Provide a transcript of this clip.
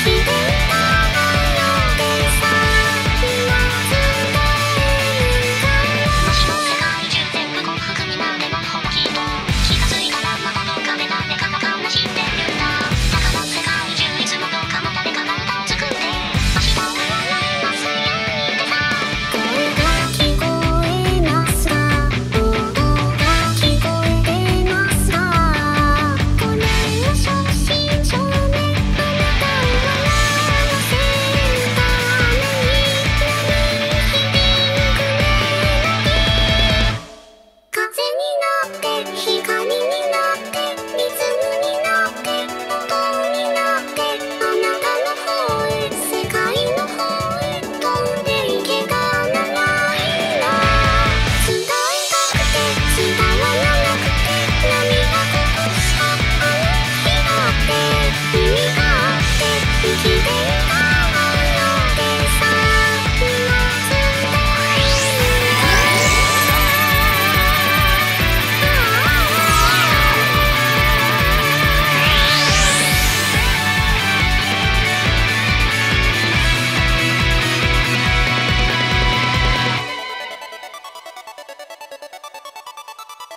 して